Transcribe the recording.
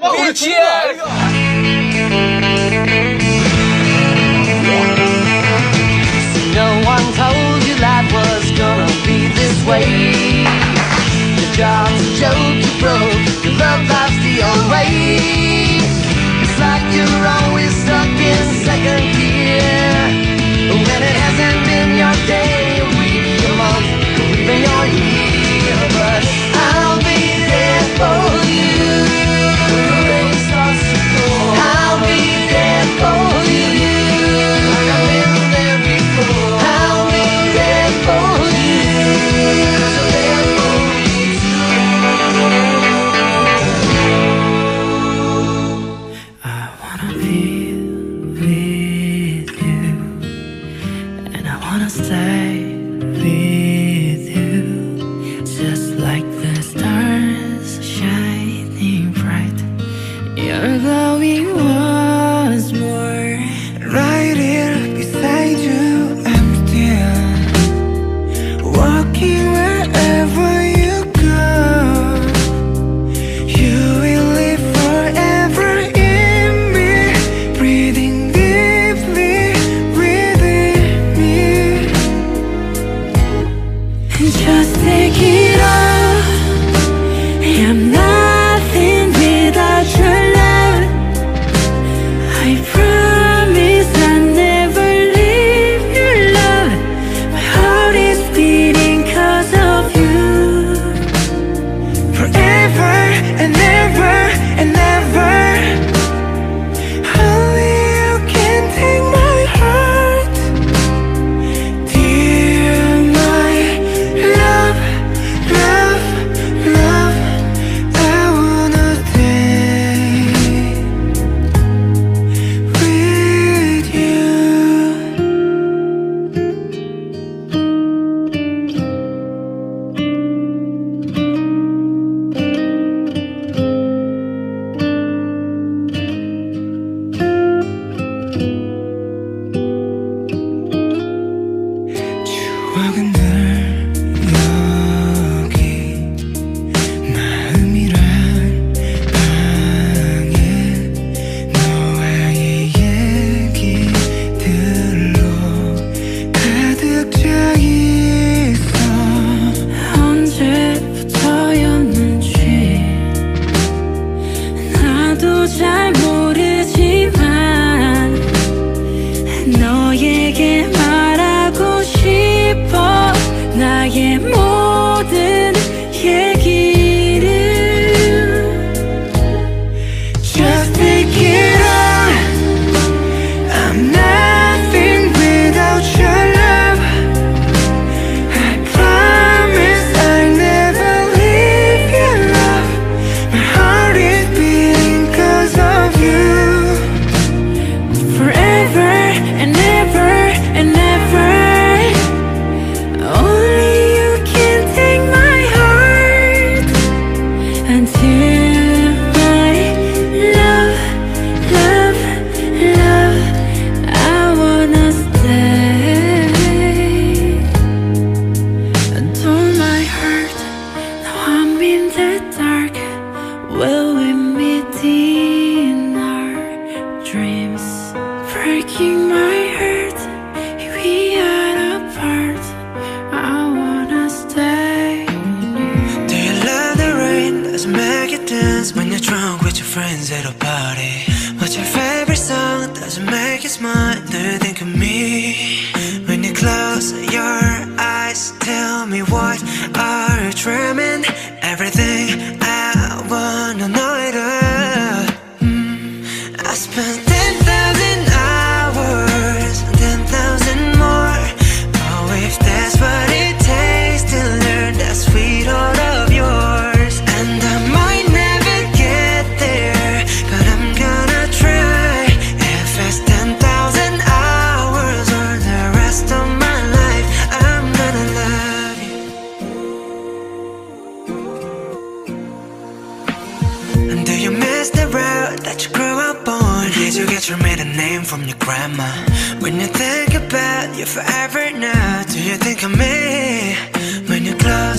No one told you life was gonna be this way. The job's a joke. amor. breaking my heart. We are apart. I wanna stay. Do you love the rain? Does it make you dance when you're drunk with your friends at a party? What's your favorite song? Does it make you smile? Do you think of me? When you close your eyes, tell me what are you dreaming? Everything I wanna know it. Mm, I spent is the road that you grew up on Did you get your maiden name from your grandma? When you think about you forever now Do you think of me? When you close